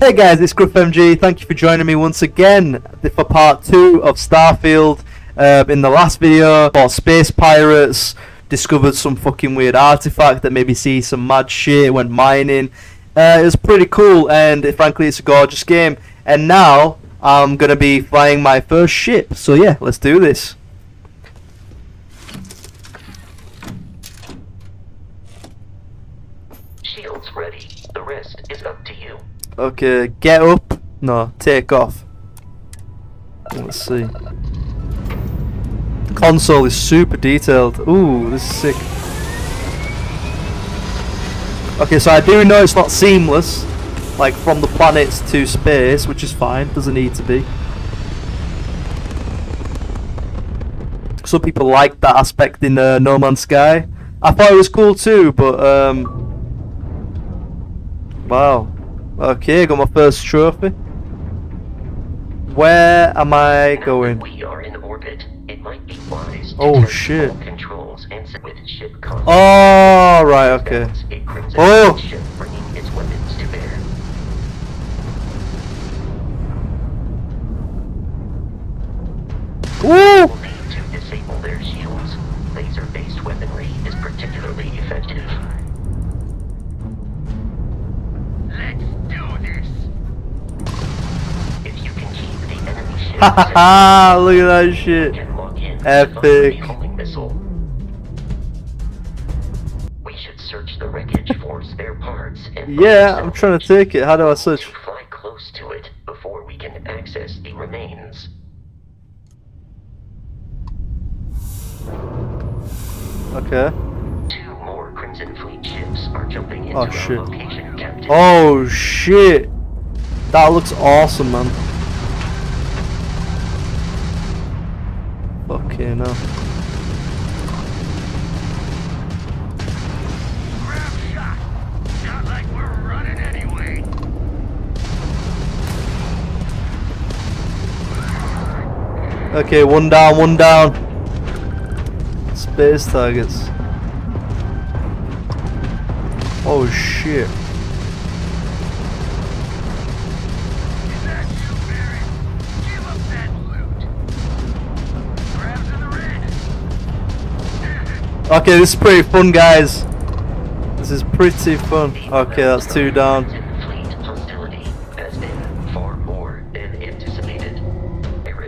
Hey guys, it's Gruff MG. Thank you for joining me once again for part two of Starfield. Uh, in the last video, for space pirates, discovered some fucking weird artifact that maybe see some mad shit, went mining. Uh, it was pretty cool, and uh, frankly, it's a gorgeous game. And now I'm gonna be flying my first ship. So yeah, let's do this. Shields ready. The rest is up to you. Okay, get up. No, take off. Let's see. The console is super detailed. Ooh, this is sick. Okay, so I do know it's not seamless, like from the planets to space, which is fine. Doesn't need to be. Some people like that aspect in uh, No Man's Sky. I thought it was cool too, but um, wow. Okay, got my first trophy. Where am I going? We are in orbit. It might be wise to Oh, shit. controls and with ship. Oh, right, okay. That's a Crimson Oh. Fleet ship bringing its weapons to bear. Woo! Look at that shit. can log in Epic. to the homing missile. We should search the wreckage for spare parts and Yeah, I'm trying to take it. How do I search? fly close to it before we can access the remains. Okay. Two more Crimson Fleet ships are jumping into Oh, shit. location, Captain. Oh shit! That looks awesome, man. Okay, no. Grab shot. Not like we're running anyway. Okay, one down, one down. Space targets. Oh shit. Okay, this is pretty fun, guys. This is pretty fun. Okay, that's two down.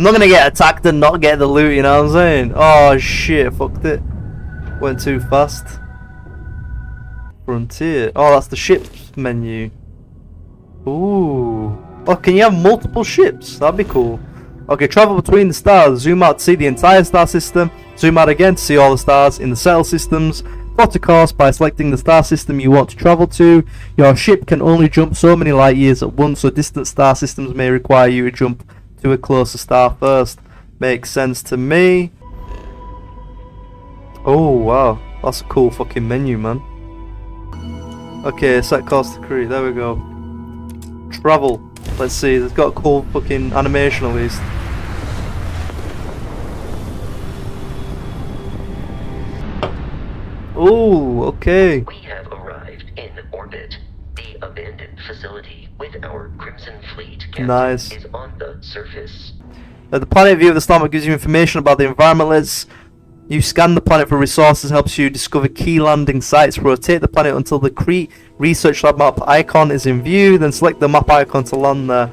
I'm not gonna get attacked and not get the loot, you know what I'm saying? Oh shit, fucked it. Went too fast. Frontier. Oh, that's the ships menu. Ooh. Oh, can you have multiple ships? That'd be cool. Okay, travel between the stars. Zoom out to see the entire star system. Zoom out again to see all the stars in the settled systems. Plot a course by selecting the star system you want to travel to. Your ship can only jump so many light years at once, so distant star systems may require you to jump to a closer star first. Makes sense to me. Oh wow, that's a cool fucking menu, man. Okay, set course to Kreet. There we go. Travel. Let's see. It's got a cool fucking animation at least. Ooh, okay. We have arrived in orbit. The abandoned facility with our Crimson Fleet Nice. is on the surface. The planet view of the star map gives you information about the environment. Let's you scan the planet for resources, helps you discover key landing sites. Rotate the planet until the Kreet Research Lab map icon is in view, then select the map icon to land there.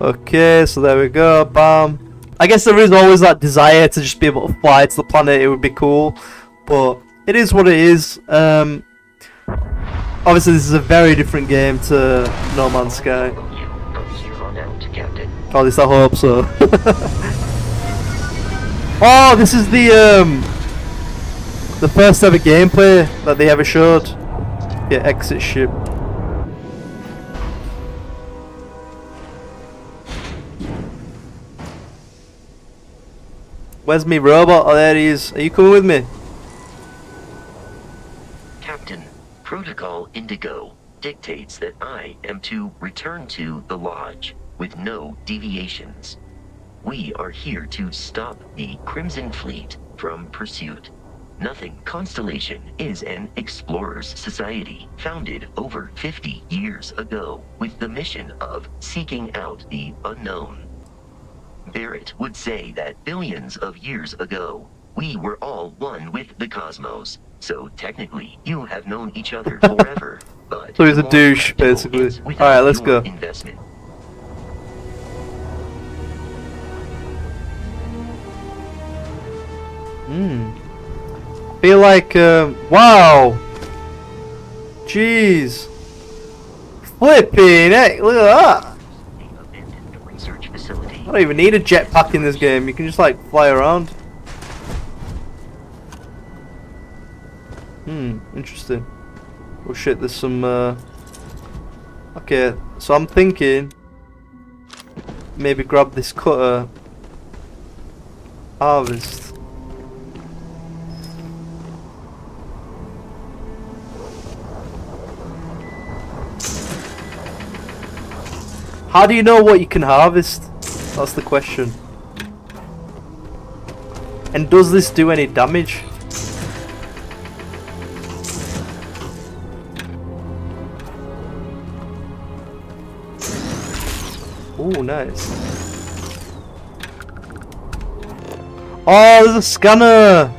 Okay, so there we go. Bam. I guess there is always that desire to just be able to fly to the planet. It would be cool, but it is what it is. Um, obviously, this is a very different game to No Man's Sky. Follow you from here on out, Captain. Or at least I hope so. oh, this is the um, the first ever gameplay that they ever showed. Yeah, exit ship. Where's me robot? Oh, there he is. Are you coming with me? Protocol Indigo dictates that I am to return to the Lodge with no deviations. We are here to stop the Crimson Fleet from pursuit. Nothing Constellation is an explorers society founded over 50 years ago with the mission of seeking out the unknown. Barrett would say that billions of years ago, we were all one with the cosmos. So technically, you have known each other forever. But So he's a douche, basically. Alright, let's go. Investment. Hmm. Feel like, um, wow. Jeez. Flipping heck, look at that. The abandoned research facility. I don't even need a jetpack in this game. You can just like fly around. Hmm, interesting. Oh shit, there's some uh Okay, so I'm thinking maybe grab this cutter harvest. How do you know what you can harvest? That's the question. And does this do any damage? Oh, nice. Oh, there's a scanner!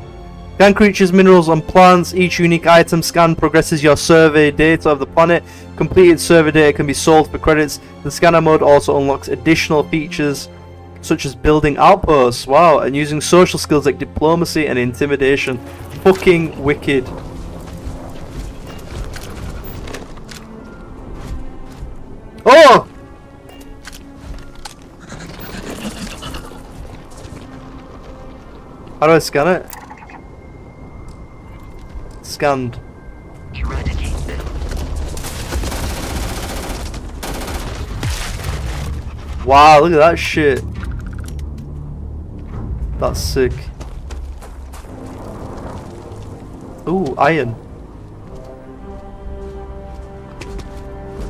Scan creatures, minerals, and plants. Each unique item scan progresses your survey data of the planet. Completed survey data can be sold for credits. The scanner mode also unlocks additional features such as building outposts. Wow, and using social skills like diplomacy and intimidation. Fucking wicked. Oh! How do I scan it? Scanned. Eradicate them. Wow, look at that shit. That's sick. Ooh, iron.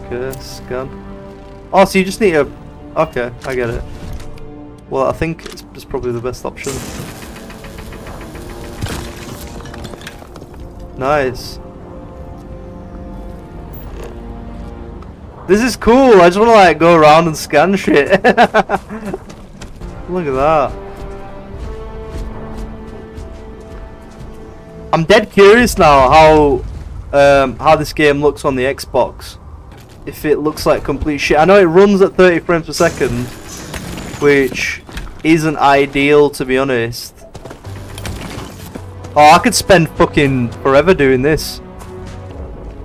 Okay, scan. Oh, so you just need a... Okay, I get it. Well, I think it's, it's probably the best option. Nice. This is cool. I just want to like go around and scan shit. Look at that. I'm dead curious now how um, how this game looks on the Xbox. If it looks like complete shit. I know it runs at 30 frames per second, which isn't ideal to be honest. Oh, I could spend fucking forever doing this.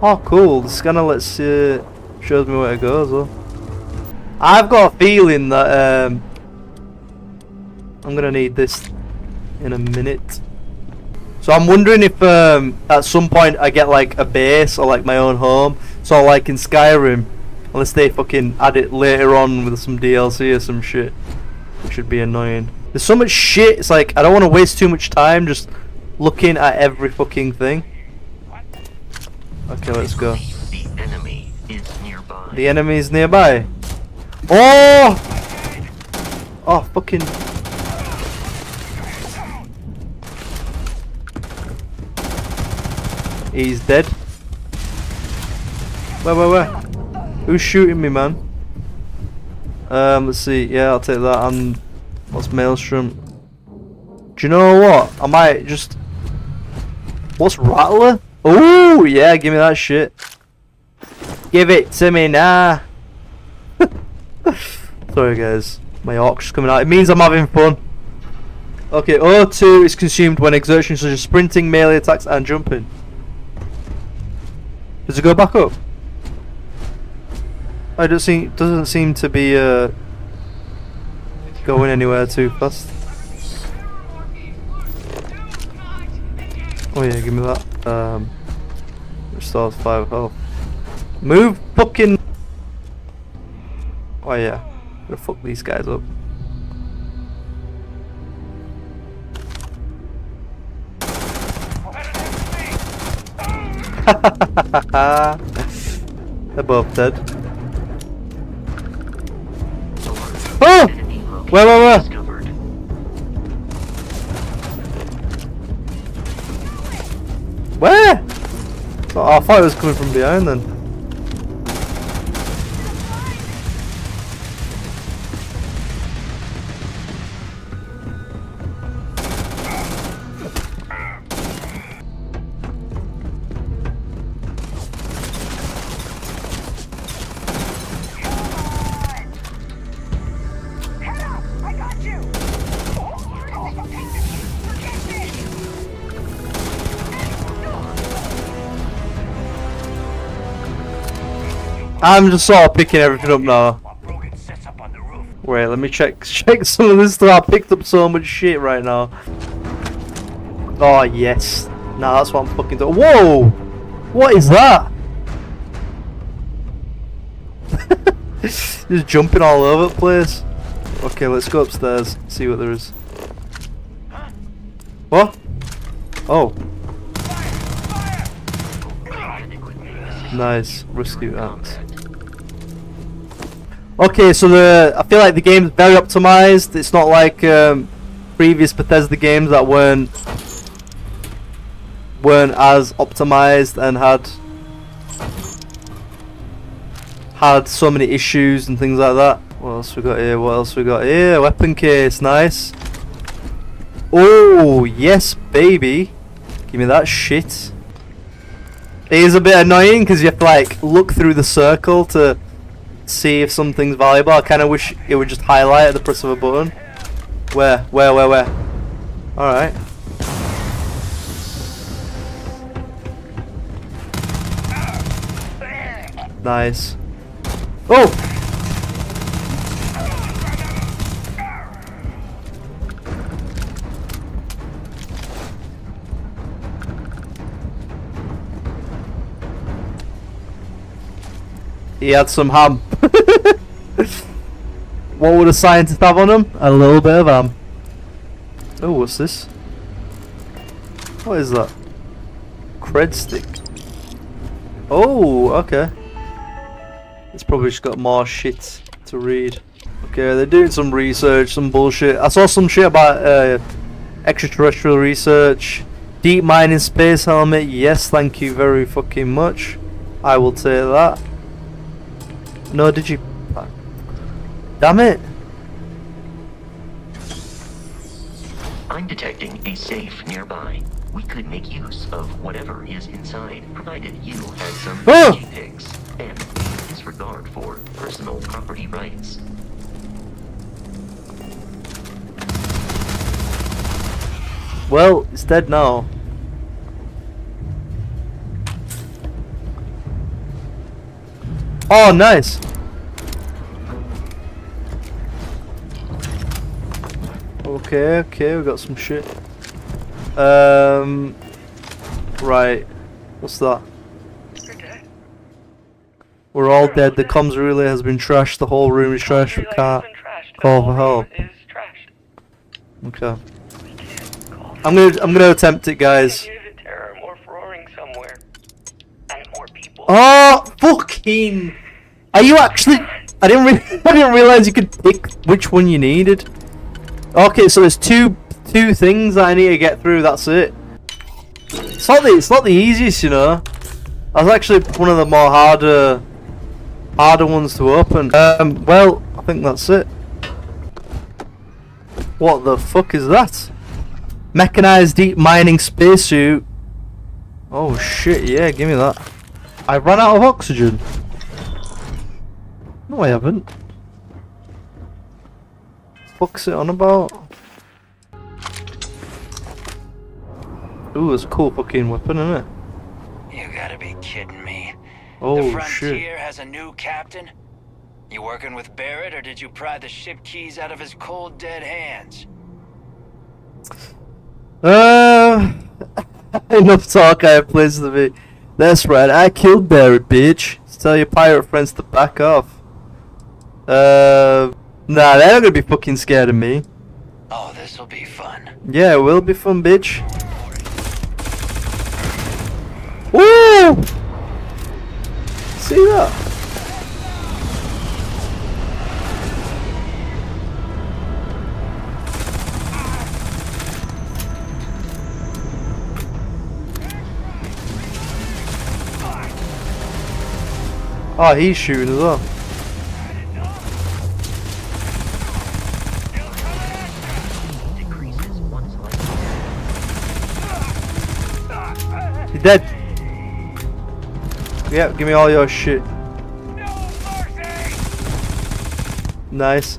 Oh, cool. The scanner lets uh, shows me where it goes. Though. I've got a feeling that um, I'm gonna need this in a minute. So I'm wondering if um, at some point I get like a base or like my own home. So like in Skyrim, unless they fucking add it later on with some DLC or some shit, which should be annoying. There's so much shit. It's like I don't want to waste too much time just looking at every fucking thing. Okay, let's go. The enemy is nearby. The enemy's nearby. Oh! Oh, fucking. He's dead. Where, where, where? Who's shooting me, man? Um, let's see. Yeah, I'll take that. And what's Maelstrom? Do you know what? I might just. What's Rattler? Oh, yeah, give me that shit. Give it to me now. Sorry, guys. My orc's coming out. It means I'm having fun. Okay, O2 is consumed when exertion such as sprinting, melee attacks, and jumping. Does it go back up? I don't see. doesn't seem to be uh, going anywhere too fast. Oh yeah, give me that. Um, restores five health. Move fucking. Oh yeah, gonna fuck these guys up. They're both dead. Oh! Where, where, where? I thought it was coming from behind then. I'm just sort of picking everything up now. Wait, let me check check some of this stuff. I picked up so much shit right now. Oh yes. Nah, that's what I'm fucking doing. Whoa! What is that? Just jumping all over the place. Okay, let's go upstairs, see what there is. What? Oh, nice. Rescue axe. Okay, so the I feel like the game's very optimized. It's not like um, previous Bethesda games that weren't weren't as optimized and had had so many issues and things like that. What else we got here? What else we got here? Weapon case, nice. Oh yes, baby. Give me that shit. It is a bit annoying because you have to like look through the circle to see if something's valuable. I kind of wish it would just highlight at the press of a button. Where? Where? Where? Where? Alright. Nice. Oh! He had some ham. what would a scientist have on him? A little bit of ham. Oh, what's this? What is that? Cred stick. Oh, okay. It's probably just got more shit to read. Okay, they're doing some research, some bullshit. I saw some shit about uh, extraterrestrial research. Deep mining space helmet. Yes, thank you very fucking much. I will take that. No, did you? Damn it! I'm detecting a safe nearby. We could make use of whatever is inside, provided you had some Ah! pigs and disregard for personal property rights. Well, it's dead now. Oh, nice. Okay, okay, we got some shit. Um, right. What's that? We're all dead. The comms relay has been trashed. The whole room is trashed. We can't call for help. Okay. I'm gonna I'm gonna attempt it, guys. Oh, fucking! Are you actually? I didn't. Re- I didn't realize you could pick which one you needed. Okay, so there's two two things that I need to get through. That's it. It's not the it's not the easiest, you know. That's actually one of the more harder harder ones to open. Um, well, I think that's it. What the fuck is that? Mechanized deep mining spacesuit. Oh shit! Yeah, give me that. I ran out of oxygen. No, I haven't. Fuck's it on about? Ooh, it's a cool fucking weapon, isn't it? You gotta be kidding me. the Oh Frontier shit. has a new captain? You working with Barrett, or did you pry the ship keys out of his cold, dead hands? Uh, enough talk. I have places to be. That's right. I killed Barry, bitch. Just tell your pirate friends to back off. Uh, nah, they're not gonna be fucking scared of me. Oh, this'll be fun. Yeah, it will be fun, bitch. Woo! See that? Ah, oh, he's shooting as well. You're dead. Yep, give me all your shit. Nice.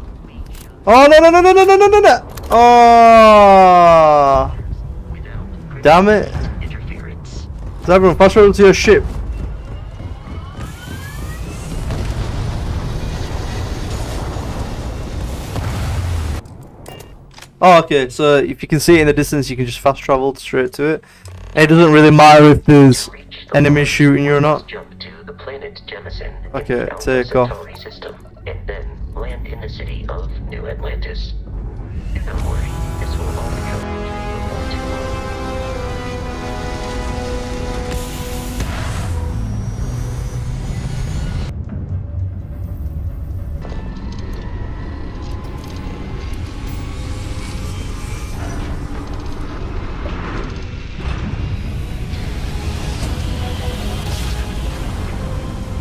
Oh no no no no no no no no no! Oh! Damn it! So everyone, fast travel to your ship. Oh, okay. So if you can see it in the distance, you can just fast travel straight to it. And it doesn't really matter if there's enemies shooting you or not. Okay, take off. And then land in the city of New Atlantis. And don't worry, this will all become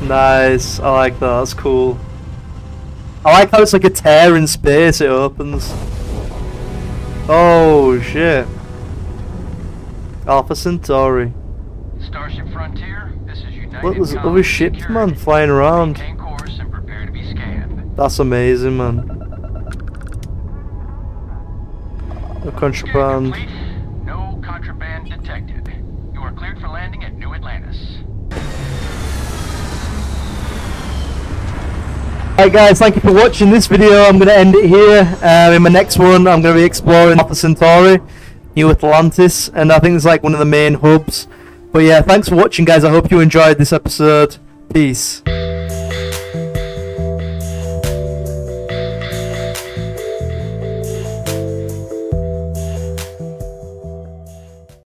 Nice. I like that. That's cool. I like how it's like a tear in space. It opens. Oh shit. Alpha Centauri. Starship Frontier, this is United What was other ships, Security. man, flying around? Maintain course and prepare to be scanned. That's amazing, man. No contraband. No contraband detected. You are cleared for landing at New Atlantis. Alright guys, thank you for watching this video. I'm going to end it here. Um, in my next one, I'm going to be exploring Alpha Centauri, New Atlantis, and I think it's like one of the main hubs. But yeah, thanks for watching guys. I hope you enjoyed this episode. Peace.